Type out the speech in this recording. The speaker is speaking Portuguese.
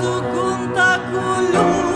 sugunta culum